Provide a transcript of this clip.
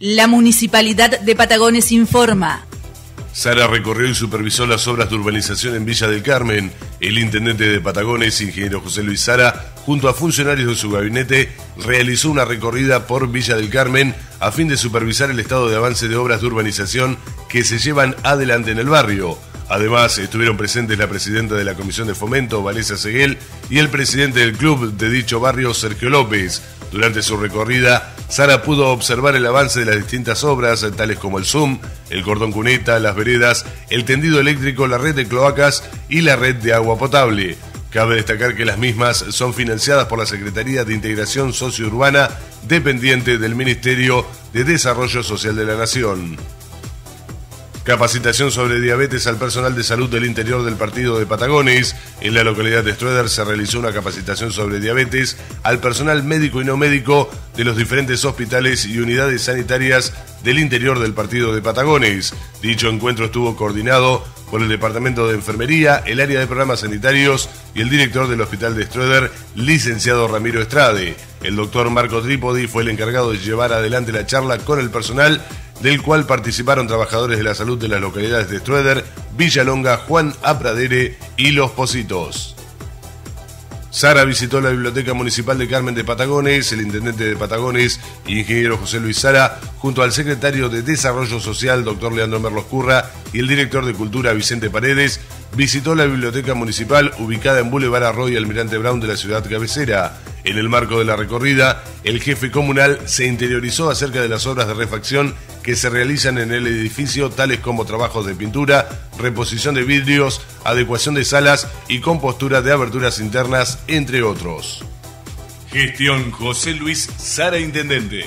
La Municipalidad de Patagones informa. Sara recorrió y supervisó las obras de urbanización en Villa del Carmen. El intendente de Patagones, ingeniero José Luis Sara, junto a funcionarios de su gabinete, realizó una recorrida por Villa del Carmen a fin de supervisar el estado de avance de obras de urbanización que se llevan adelante en el barrio. Además, estuvieron presentes la presidenta de la Comisión de Fomento, Vanessa Seguel, y el presidente del club de dicho barrio, Sergio López. Durante su recorrida, Sara pudo observar el avance de las distintas obras, tales como el Zoom, el cordón cuneta, las veredas, el tendido eléctrico, la red de cloacas y la red de agua potable. Cabe destacar que las mismas son financiadas por la Secretaría de Integración Sociourbana, dependiente del Ministerio de Desarrollo Social de la Nación. Capacitación sobre diabetes al personal de salud del interior del partido de Patagones. En la localidad de Strueder se realizó una capacitación sobre diabetes al personal médico y no médico de los diferentes hospitales y unidades sanitarias del interior del partido de Patagones. Dicho encuentro estuvo coordinado por el Departamento de Enfermería, el área de programas sanitarios y el director del Hospital de Strueder, licenciado Ramiro Estrade. El doctor Marco Trípodi fue el encargado de llevar adelante la charla con el personal del cual participaron trabajadores de la salud de las localidades de Strueder, Villalonga, Juan Apradere y Los Positos. Sara visitó la Biblioteca Municipal de Carmen de Patagones, el intendente de Patagones, ingeniero José Luis Sara, junto al secretario de Desarrollo Social, doctor Leandro Merlos Curra, y el director de Cultura, Vicente Paredes, visitó la Biblioteca Municipal ubicada en Boulevard Arroyo Almirante Brown de la ciudad cabecera. En el marco de la recorrida, el jefe comunal se interiorizó acerca de las obras de refacción que se realizan en el edificio, tales como trabajos de pintura, reposición de vidrios, adecuación de salas y compostura de aberturas internas, entre otros. Gestión José Luis Sara Intendente.